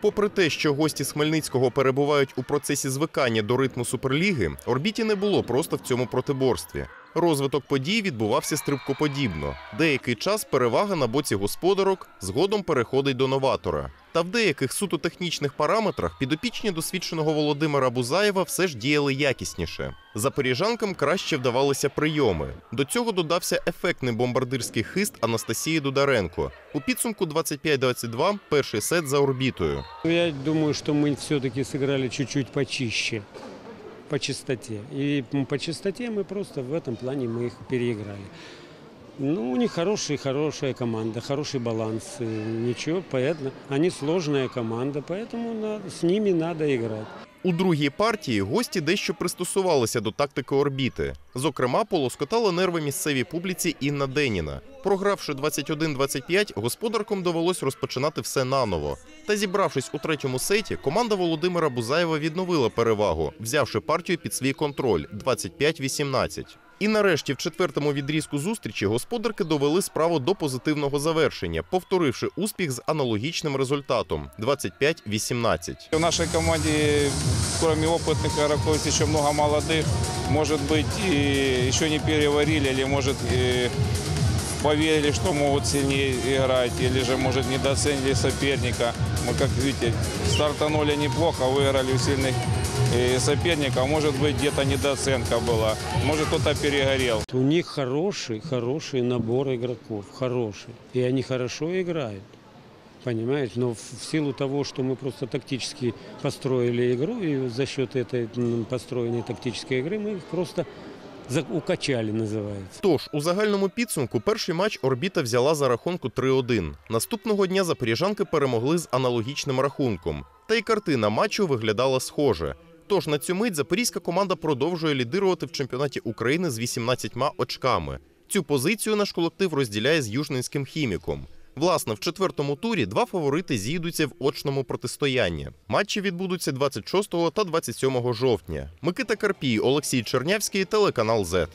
Попри те, що гості з Хмельницького перебувають у процесі звикання до ритму суперліги, орбіті не було просто в цьому протиборстві. Розвиток подій відбувався стрибкоподібно. Деякий час перевага на боці господарок згодом переходить до новатора. Та в деяких суто технічних параметрах підопічні досвідченого Володимира Бузаєва все ж діяли якісніше. Запоріжанкам краще вдавалися прийоми. До цього додався ефектний бомбардирський хист Анастасії Дударенко. У підсумку 25-22 перший сет за орбітою. Ну, Я думаю, что мы все-таки сыграли чуть-чуть почище, по чистоте. И м, по чистоте мы просто в этом плане мы их переиграли. Ну, у них хорошая, хорошая команда, хороший баланс. и Ничего, поэтому они сложная команда, поэтому надо, с ними надо играть. У другій партії гості дещо пристосувалися до тактики орбіти. Зокрема, полоскотала нерви місцевій публіці Інна Деніна. Програвши 21-25, господаркам довелось розпочинати все наново. Та зібравшись у третьому сеті, команда Володимира Бузаєва відновила перевагу, взявши партію під свій контроль 25-18. І нарешті в четвертому відрізку зустрічі господарки довели справу до позитивного завершення, повторивши успіх з аналогічним результатом 25-18. В нашей команде, кроме опытных игроков, есть еще много молодых. Может быть, и еще не переварили, или, может, и поверили, что могут сильнее играть, или же, может, недооценили соперника. Мы, как видите, стартанули неплохо, выиграли у сильных э, соперников. Может быть, где-то недооценка была. Может, кто-то перегорел. У них хороший, хороший набор игроков, хороший. И они хорошо играют. Понимаешь, но в в силу того, что мы просто тактически построили игру, и за счет этой м, построенной тактической игры мы их просто за- укачали, называется. Тож у загальному підсумку перший матч орбіта взяла за рахунку 3-1. Наступного дня запоріжанки перемогли з аналогічним рахунком. Та й картина матчу виглядала схоже. Тож на цю мить запорізька команда продовжує лідирувати в чемпіонаті України з 18 очками. Цю позицію наш колектив розділяє з южненським хіміком. Власне, в четвертому турі два фаворити зійдуться в очному протистоянні. Матчі відбудуться 26 та 27 жовтня. Микита Карпій, Олексій Чернявський, телеканал ЗЕТ.